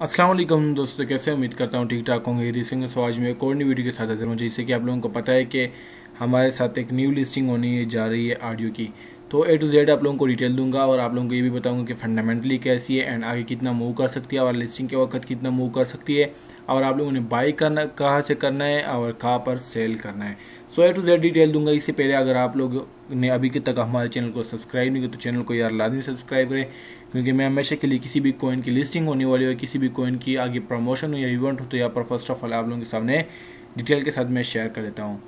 अस्सलाम वालेकुम दोस्तों, कैसे उम्मीद करता हूँ ठीक ठाक होंगे हरी सिंह सो मैं एक और नई वीडियो के साथ हाजिर हूँ जैसे कि आप लोगों को पता है कि हमारे साथ एक न्यू लिस्टिंग होनी जा रही है ऑडियो की। तो ए टू जेड आप लोगों को डिटेल दूँगा और आप लोगों को ये भी बताऊँगा कि फंडामेंटली कैसी है एंड आगे कितना मूव कर सकती है और लिस्टिंग के वक्त कितना मूव कर सकती है। और आप लोगों ने बाई करना, कहाँ से करना है और कहाँ पर सेल करना है। So A to Z detail दूँगा इससे पहले। अगर आप लोग ने अभी के तक हमारे चैनल को सब्सक्राइब नहीं किया तो चैनल को यार लाजमी सब्सक्राइब करें। क्योंकि मैं हमेशा के लिए किसी भी कोइन की लिस्टिंग होने वाली हो किसी भी कोइन की आगे प्रमोशन हो या इवेंट हो तो यहाँ पर फ़र्स्ट ऑफ़ ऑल आप लोगों के सामने डिटेल के साथ मैं शेयर कर देता हूँ।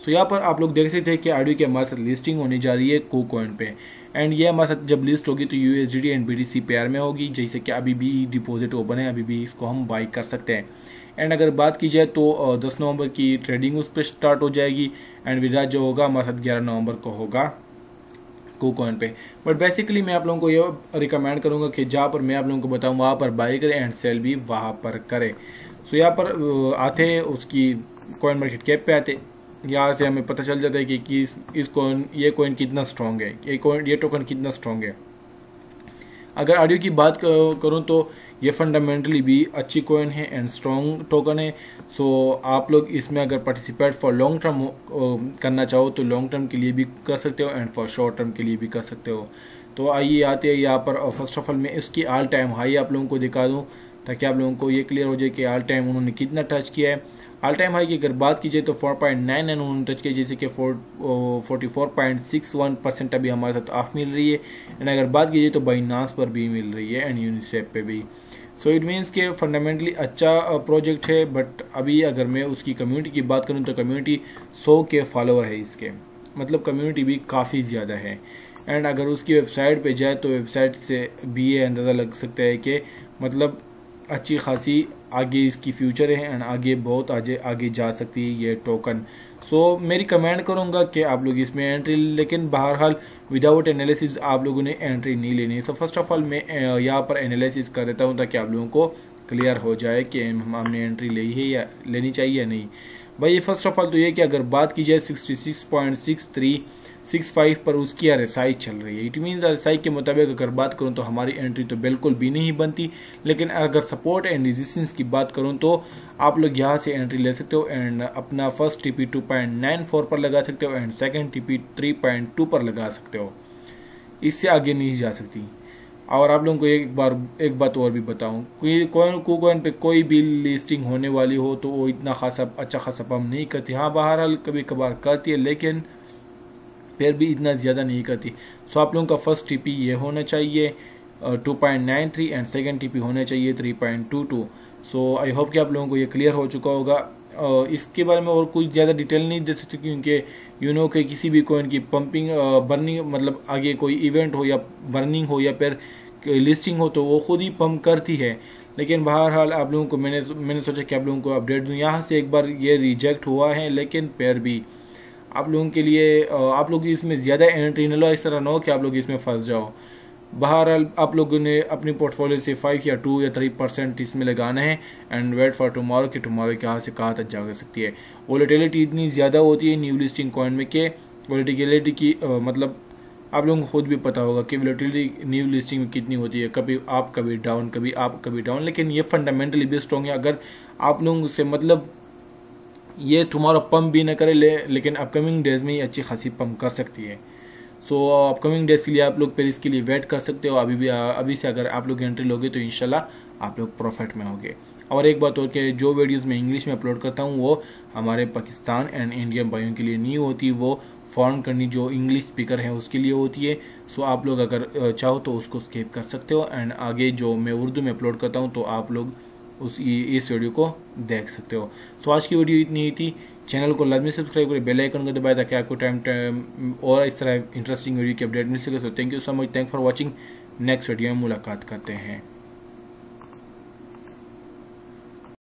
सो यहाँ पर आप लोग देख सकते हैं कि आडियो की हमारे साथ लिस्टिंग होने जा रही है को कॉइन पे। एंड ये हमारे साथ जब लिस्ट होगी तो यूएसडीटी एंड बीडीसी पेयर में होगी जैसे कि अभी भी डिपॉजिट ओपन है अभी भी इसको हम बाई कर सकते हैं। एंड अगर बात की जाए तो दस नवंबर की ट्रेडिंग उस पर स्टार्ट हो जाएगी एंड विदा जो होगा हमारे साथ ग्यारह नवंबर को होगा कोकॉइन पे। बट बेसिकली मैं आप लोगों को ये रिकमेंड करूँगा कि जहाँ पर मैं आप लोगों को बताऊँ वहाँ पर बाई करें एंड सेल भी वहाँ पर करें। सो so, यहाँ पर आते उसकी कॉइन मार्केट कैप पे आते यहाँ से हमें पता चल जाता है कि, कि इस, इस कॉइन ये कॉइन कितना स्ट्रांग है। ये कॉइन ये टोकन कितना स्ट्रांग है। अगर आडियो की बात करूँ तो ये फंडामेंटली भी अच्छी कॉइन है एंड स्ट्रॉन्ग टोकन है। सो so, आप लोग इसमें अगर पार्टिसिपेट फॉर लॉन्ग टर्म करना चाहो तो लॉन्ग टर्म के लिए भी कर सकते हो एंड फॉर शॉर्ट टर्म के लिए भी कर सकते हो। तो आइए आते हैं यहाँ पर फ़र्स्ट ऑफ़ ऑल मैं इसकी ऑल टाइम हाई आप लोगों को दिखा दूँ। ताकि आप लोगों को ये क्लियर हो जाए कि ऑल टाइम उन्होंने कितना टच किया है। ऑल टाइम हाई की अगर बात की जाए तो 4.99 उन्होंने टच किया जैसे कि forty four point six one percent अभी हमारे साथ ऑफ़ मिल रही है। एंड अगर बात की जाए तो बाइनास पर भी मिल रही है एंड यूनिसेफ पे भी। सो इट मीन्स के फंडामेंटली अच्छा प्रोजेक्ट है बट अभी अगर मैं उसकी कम्युनिटी की बात करूँ तो कम्युनिटी 100 के फॉलोअर है इसके। मतलब कम्युनिटी भी काफ़ी ज़्यादा है। एंड अगर उसकी वेबसाइट पे जाए तो वेबसाइट से भी ये अंदाज़ा लग सकता है कि मतलब अच्छी खासी आगे इसकी फ्यूचर है एंड आगे बहुत आगे आगे जा सकती है ये टोकन सो so, मेरी कमेंट करूँगा कि आप लोग इसमें एंट्री लेकिन बहरहाल विदाउट एनालिसिस आप लोगों ने एंट्री नहीं लेनी है. सो फ़र्स्ट ऑफ़ ऑल मैं यहाँ पर एनालिसिस कर देता हूँ ताकि आप लोगों को क्लियर हो जाए कि हमने एंट्री ली है या लेनी चाहिए या नहीं. भाई फ़र्स्ट ऑफ़ ऑल तो ये कि अगर बात की जाए sixty six point six three six five पर उसकी आर चल रही है। इट मीन आर के मुताबिक अगर बात करूँ तो हमारी एंट्री तो बिल्कुल भी नहीं बनती, लेकिन अगर सपोर्ट एंड रेजिस्टेंस की बात करूँ तो आप लोग यहाँ से एंट्री ले सकते हो एंड अपना फ़र्स्ट टीपी 2.94 पर लगा सकते हो एंड सेकंड टीपी 3.2 पर लगा सकते हो। इससे आगे नहीं जा सकती। और आप लोगों को एक बार, एक बात और भी बताऊँ, कोई कोइन पे कोई भी लिस्टिंग होने वाली हो तो वो इतना खासा अच्छा खासा पम नहीं करती। हाँ बहरहाल कभी कभार करती है, लेकिन फिर भी इतना ज़्यादा नहीं करती। सो आप लोगों का फ़र्स्ट टीपी ये होना चाहिए two point nine three and second TP होना चाहिए three point two two so I hope कि आप लोगों को ये क्लियर हो चुका होगा। Uh, इसके बारे में और कुछ ज़्यादा डिटेल नहीं दे सकते क्योंकि यू नो के किसी भी कोइन की पंपिंग बर्निंग मतलब आगे कोई इवेंट हो या बर्निंग हो या फिर लिस्टिंग हो तो वो खुद ही पंप करती है। लेकिन बहरहाल आप लोगों को मैंने मैंने सोचा कि आप लोगों को अपडेट दूँ। यहाँ से एक बार ये रिजेक्ट हुआ है लेकिन फिर भी आप लोगों के लिए आप लोग इसमें ज़्यादा एंट्री न लो, इस तरह ना हो कि आप लोग इसमें फंस जाओ। बहरहाल, आप लोगों ने अपनी पोर्टफोलियो से फाइव या टू या थ्री परसेंट इसमें लगाना है एंड वेट फॉर टुमारो कि टुमारो कहाँ से कहाँ तक जा सकती है। वोलेटिलिटी इतनी ज़्यादा होती है न्यू लिस्टिंग कॉइन में के वोलेटिलिटी की मतलब आप लोगों को खुद भी पता होगा कि वोलेटिलिटी न्यू लिस्टिंग में कितनी होती है। कभी आप कभी डाउन कभी आप कभी डाउन लेकिन ये फंडामेंटली भी स्ट्रॉन्ग है अगर आप लोगों से मतलब ये टुमारो पम्प भी ना करे ले, लेकिन अपकमिंग डेज़ में ही अच्छी खासी पम्प कर सकती है। सो अपकमिंग डेज़ के लिए आप लोग फिर इसके लिए वेट कर सकते हो। अभी भी अभी से अगर आप लोग एंट्री लोगे तो इनशाला आप लोग प्रॉफिट में होंगे। और एक बात और कि जो वीडियोस मैं इंग्लिश में अपलोड करता हूँ वो हमारे पाकिस्तान एंड इंडियन भाइयों के लिए नहीं होती। वो फॉरन करनी जो इंग्लिश स्पीकर है उसके लिए होती है। सो आप लोग अगर चाहो तो उसको स्केप कर सकते हो। एंड आगे जो मैं उर्दू में अपलोड करता हूँ तो आप लोग उस इस वीडियो को देख सकते हो। सो आज की वीडियो इतनी ही थी। चैनल को लाजमी सब्सक्राइब करें बेल आइकन को दबाए ताकि आपको टाइम टाइम और इस तरह इंटरेस्टिंग वीडियो की अपडेट मिल सके। So thank you so much thank for watching next video में मुलाकात करते हैं।